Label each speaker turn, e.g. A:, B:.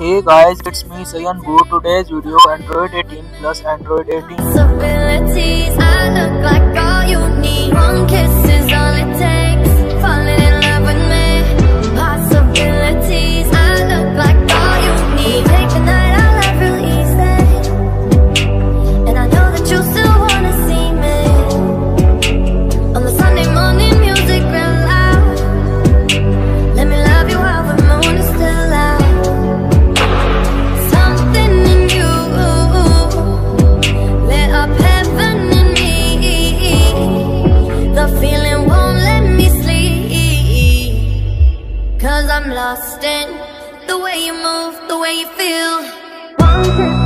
A: Hey guys, it's me Saiyan Go Today's video Android 18 plus Android 18.
B: I'm lost in the way you move, the way you feel. One, two,